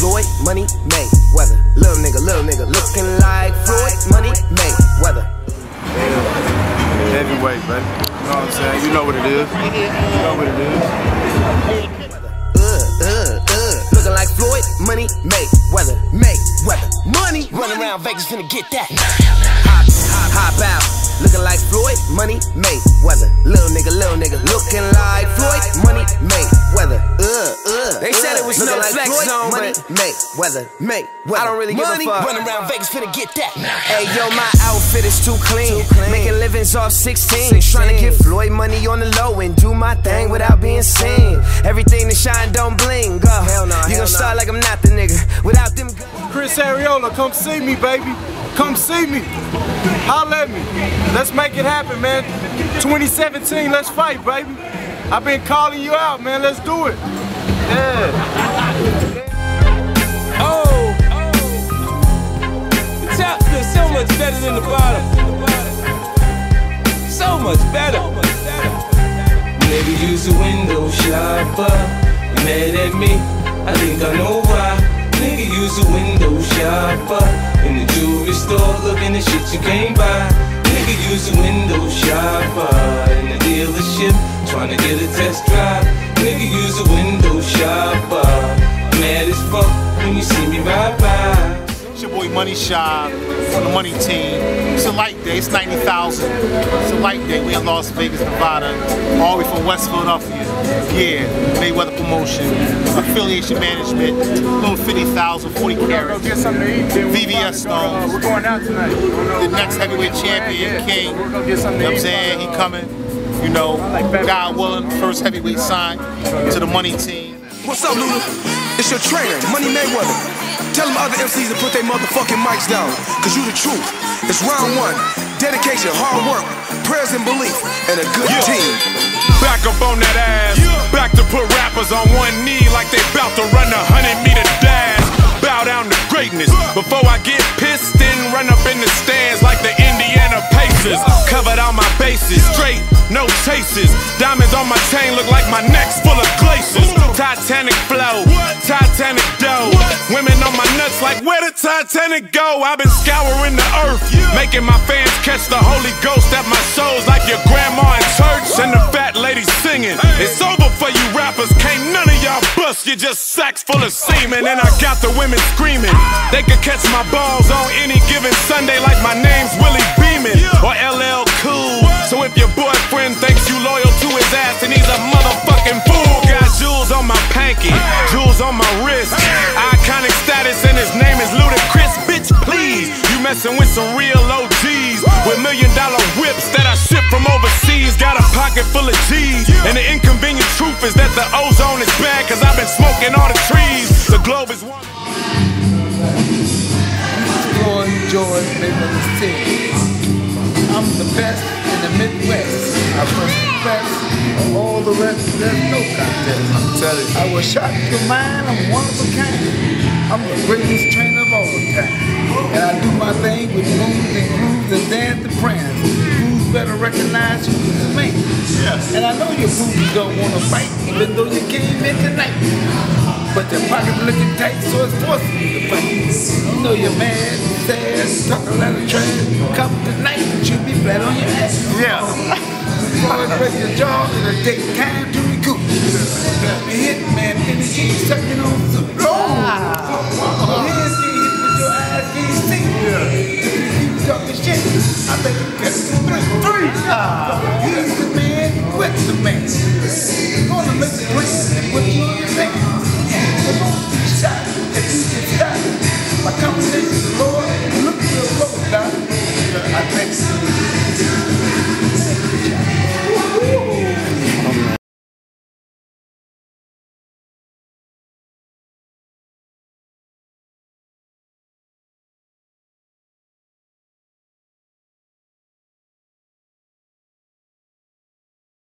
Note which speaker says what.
Speaker 1: Floyd, money, May, weather. Little nigga, little nigga, looking like Floyd, money, May, weather.
Speaker 2: Heavyweight, baby. You know what I'm saying? You know what it is. You know what it is.
Speaker 1: Uh, uh, uh. Looking like Floyd, money, May, weather, May, weather. Money, running around Vegas finna get that. Uh. They said it was no like flex Floyd, zone, money, May, weather, May, weather. I don't really money, give a fuck. Running around Vegas finna get that. Hey yo, my outfit is too clean. Too clean. Making livings off 16. 16. Trying to get Floyd money on the low and do my thing without being seen. Everything that shine don't bling. Go. Hell no, you gon' start like I'm not the nigga without them.
Speaker 2: Chris Arreola, come see me, baby. Come see me. Holla at me. Let's make it happen, man. 2017, let's fight, baby. I've been calling you out, man. Let's do it. Yeah.
Speaker 3: Oh, oh. The top feels so much better than the bottom. So much better. Maybe use a window shopper. Mad at me? I think I know why. Nigga use a window shopper In the jewelry store looking at shit you can't buy Nigga use a window shopper
Speaker 4: boy Money Shop from the Money Team. It's a light day, it's 90,000. It's a light day. We in Las Vegas, Nevada, all the way from West Philadelphia. Yeah, Mayweather Promotion, affiliation management, little 50,000, 40 carats. VVS Stones.
Speaker 2: We're going out tonight.
Speaker 4: The next heavyweight champion, King. You know what I'm saying? He coming. You know, God willing, first heavyweight sign to the Money Team.
Speaker 5: What's up, Luda? It's your trainer, Money Mayweather. Tell them other MCs to put their motherfucking mics down, cause you the truth. It's round one. Dedication, hard work, prayers and belief, and a good yeah. team.
Speaker 6: Back up on that ass. Yeah. Back to put rappers on one knee like they bout to run a hundred meter dash. Bow down to greatness. Before I get pissed, then run up in the stands like the Indiana Pacers. Covered all my bases, straight, no chases. Diamonds on my chain look like my neck's full of glaciers. Titanic flow, Titanic dough. Like where the Titanic go? I've been scouring the earth, making my fans catch the Holy Ghost at my shows like your grandma in church and the fat lady singing. It's over for you rappers, can't none of y'all bust. You're just sacks full of semen, and I got the women screaming. They could catch my balls on any given Sunday like my name's Willie Beeman or LL Cool. So if your boyfriend please, you messing with some real OGs with million dollar whips that I ship from overseas. Got a pocket full of G's, and the inconvenient truth is that the ozone is bad cause I've been smoking all the trees. The globe is one.
Speaker 7: Floyd George Mayweather's team. I'm the best in the Midwest. I was the best. Of all the rest, there's no contest. I'm telling you. I will shock your mind. I'm one of a kind. I'm the greatest trainer of all time. And I do my thing with moves and grooves and dance and prance. Who's better recognize who's the man? Yes. And I know your boobies don't want to fight, even though you came in tonight. But your pocket's looking tight, so it's forcing you to fight. You know you're mad, sad, talk a lot of trash. Come tonight, but you'll be flat on your ass.
Speaker 4: Yeah.
Speaker 7: Probably break your jaw, it'll take time to I